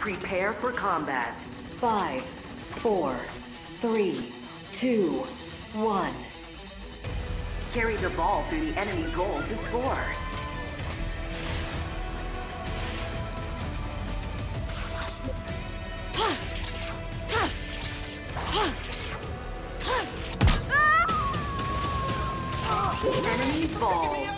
prepare for combat. Five, four, three, two, one. Carry the ball through the enemy goal to score. Enemy ball.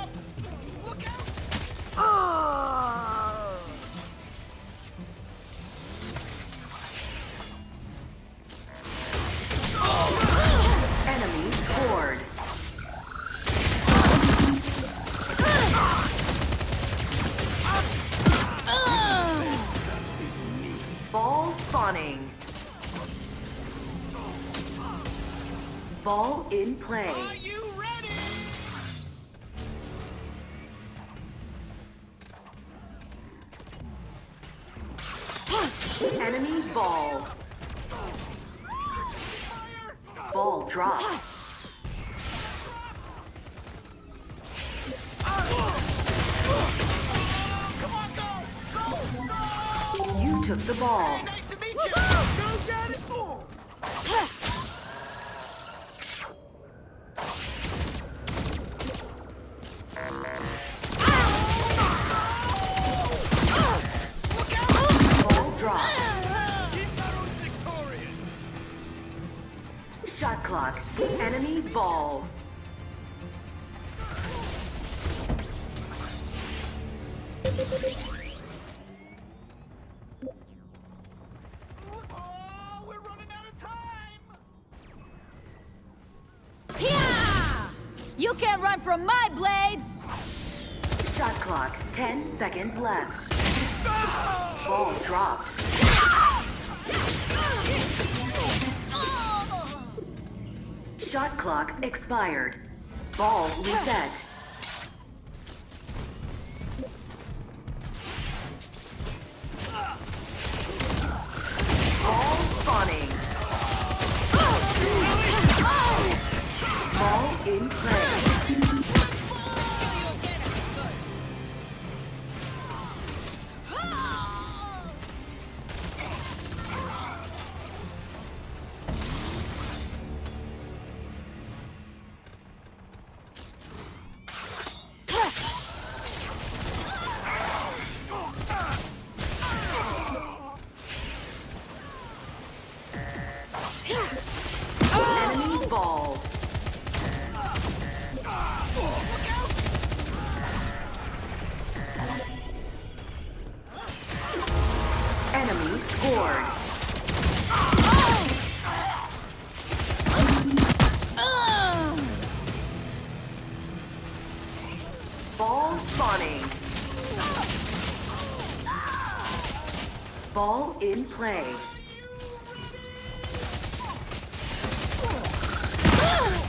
Ball in play. Are you ready? Enemy ball. Ball dropped. From my blades! Shot clock. Ten seconds left. Ball dropped. Shot clock expired. Ball reset. Ball spawning. Ball in play. Ball in play. Ah!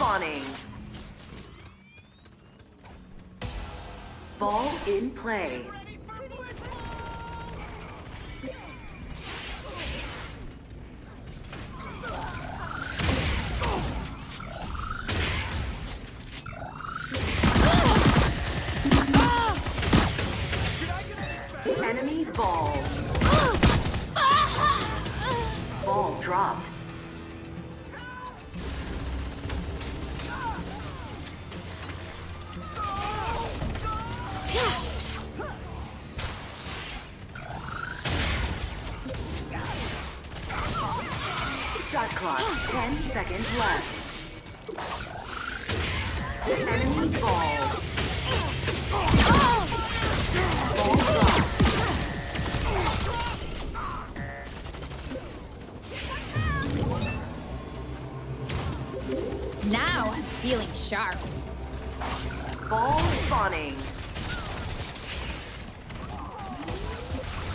Spawning. Ball in play. Shot clock. Ten seconds left. Enemy ball. Now I'm feeling sharp. Ball spawning.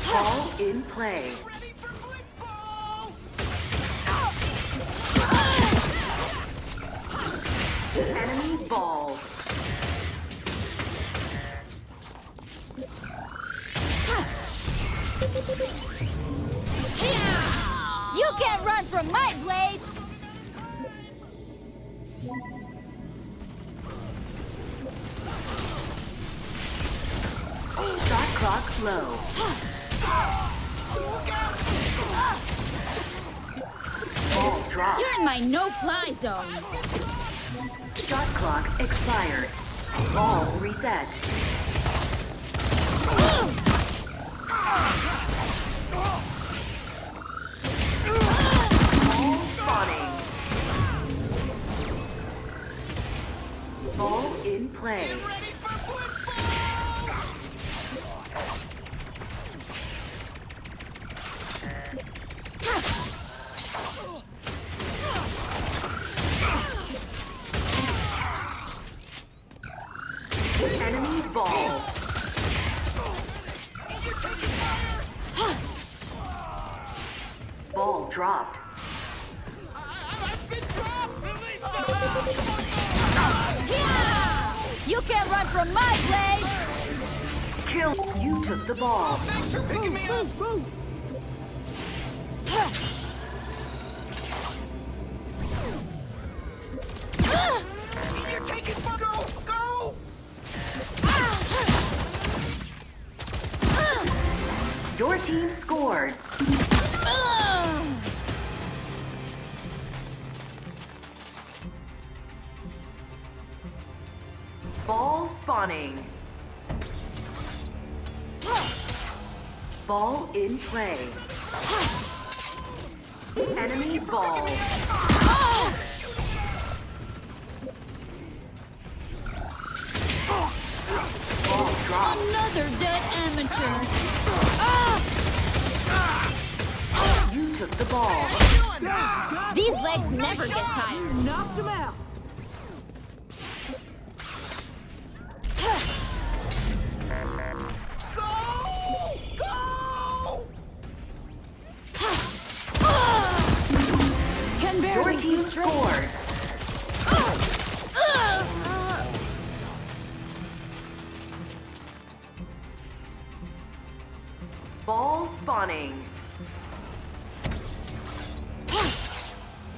Ball in play. Ball. You can't run from my blades! Shot clock low. Ball drop. You're in my no-fly zone. Clock expired. Ball reset. Ball spawning. Ball in play. Kill. You took the ball. Thanks for picking me up! You're taking fun! Go! Go! Your team scored. Play. Enemy ball. Ball dropped. Another dead amateur. You took the ball. These legs never get tired. Knocked him out. Scored. Ball spawning.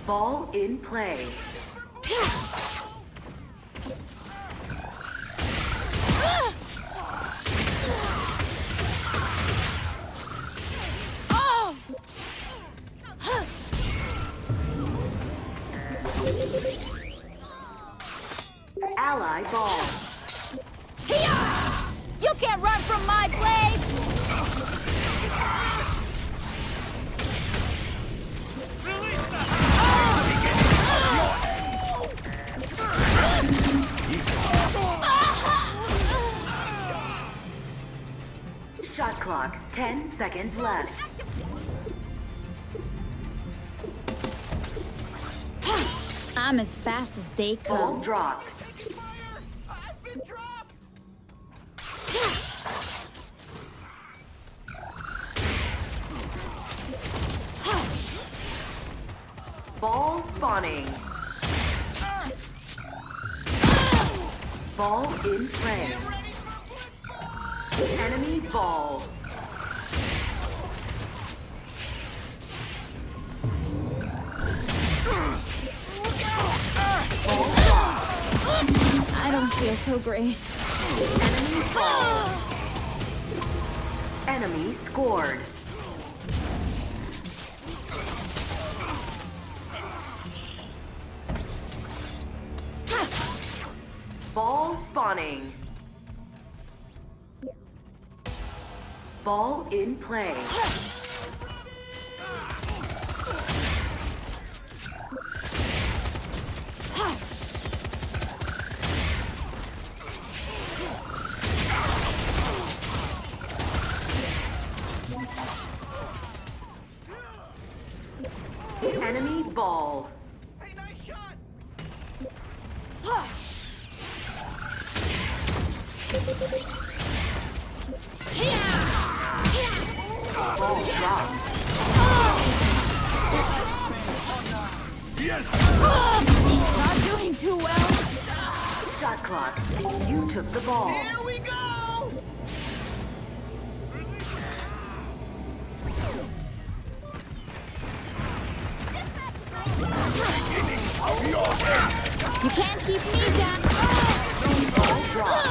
Ball in play. Ball. You can't run from my blades! Shot clock. 10 seconds left. I'm as fast as they come. dropped. Ball spawning. Ball in play. Ready for football! Enemy ball. Ball. I don't feel so great. Enemy ball. Enemy scored. Ball in play. Enemy ball. Hey, nice shot! Ball dropped. Not doing too well. Shot clock. You took the ball. Here we go! You can't keep me down. Ball dropped.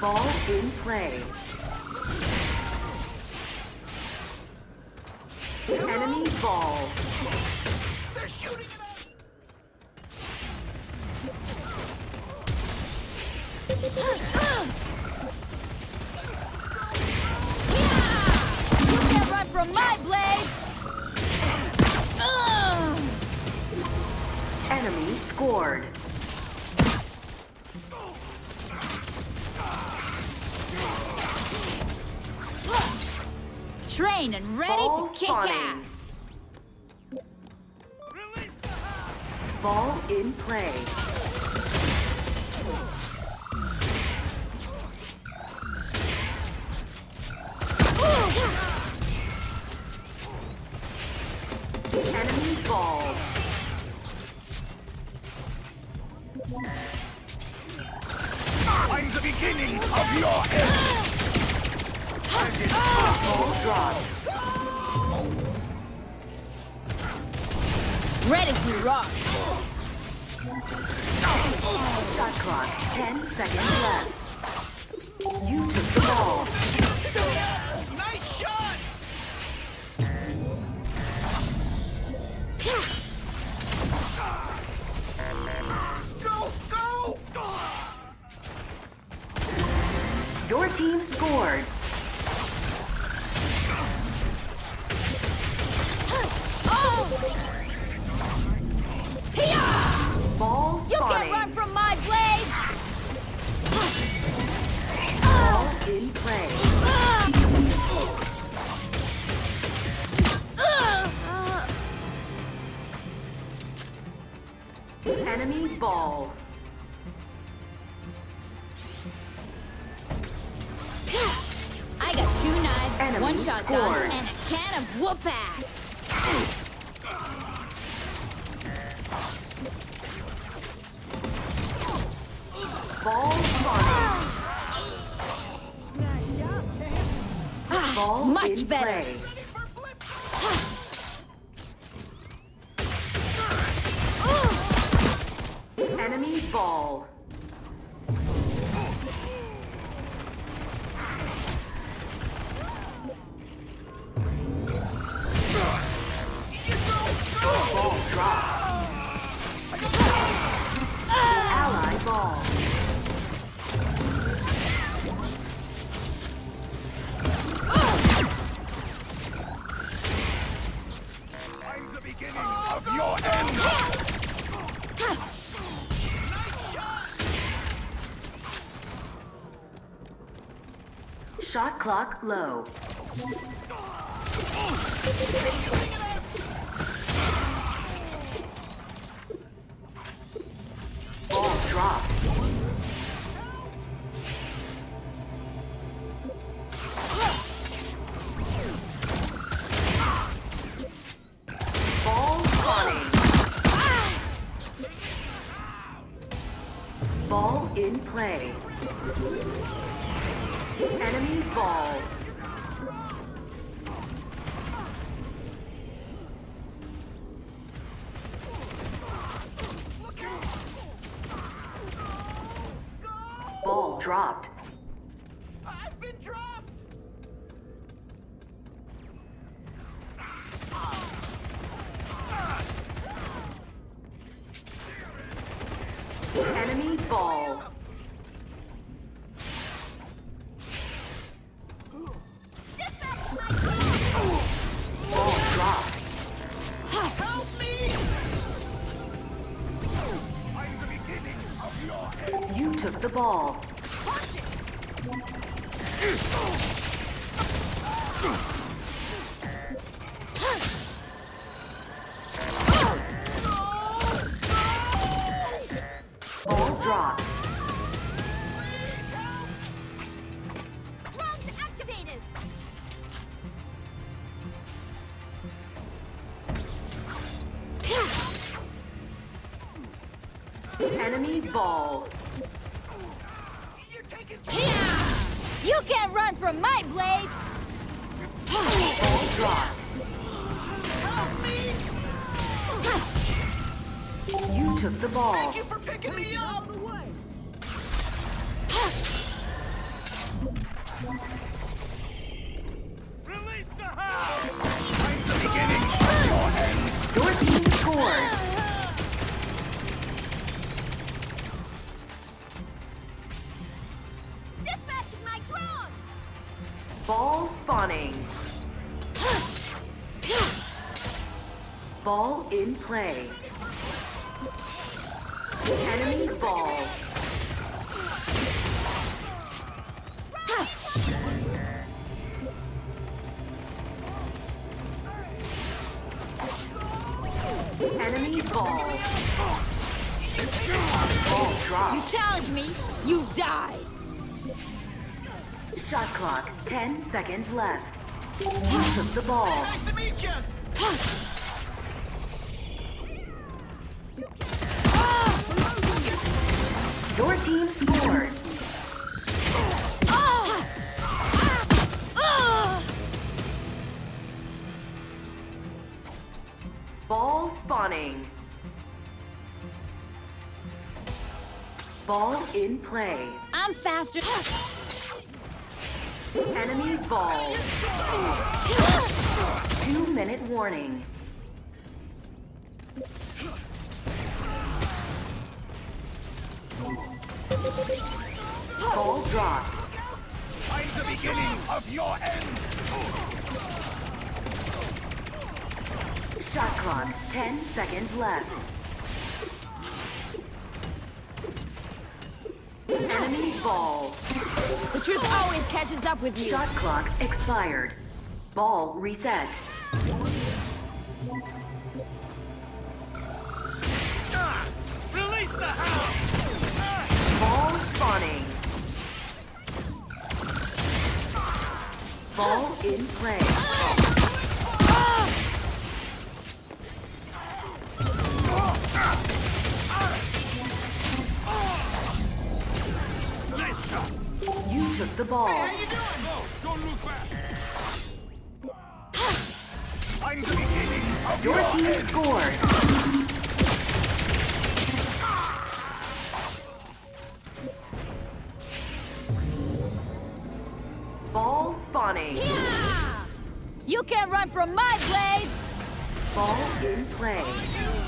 Ball in play. Enemy ball. They're shooting at us! You can't run from my blade. Enemy scored. Trained and ready Ball to kick spawning. ass. Release the hound! Ball in play. Enemy ball. I got two knives, Enemy one shotgun, scored. and a can of whoop ass. Ball. Ah, ball Much better. play. Ball Clock low. Ball dropped. Ball spawning. Ball in play. Dropped. I've been dropped! Enemy ball. Ball dropped. Help me! I'm the beginning of your end. You took the. Ball Enemy ball. You're taking You can't run from my blades! Ball dropped. Help me! You took the ball. Thank you for picking me up! Release the hound! I'm the beginning of your team scored. Ball spawning. Ball in play. Enemy ball. Enemy ball. Ball You challenge me, you die! Shot clock. 10 seconds left. You took the ball. Nice to meet you! Your team scored. Ball spawning. Ball in play. I'm faster. Ball. Two minute warning. Ball dropped. I'm the beginning of your end! Shot clock. 10 seconds left. Ball. The truth always catches up with you. Shot clock expired. Ball reset. Ah! Release the hound! Ball spawning. Ball in play. The ball. How you doing? No, don't look back! I'm the beginning of Your your team end! scored. Ball spawning. Yeah! You can't run from my blades! Ball in play.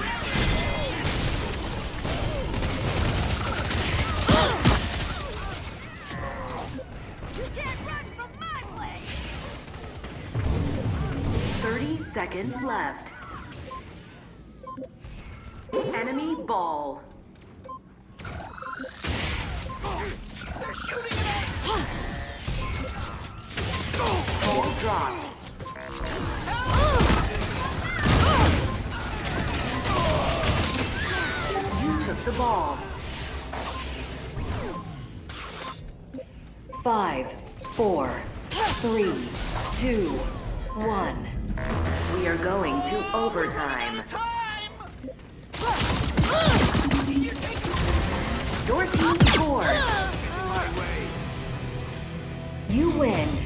30 seconds left. Enemy ball. They're shooting at! Ball dropped. You took the ball. Five, four, three, two, one. We are going to overtime. Your team scores. You win.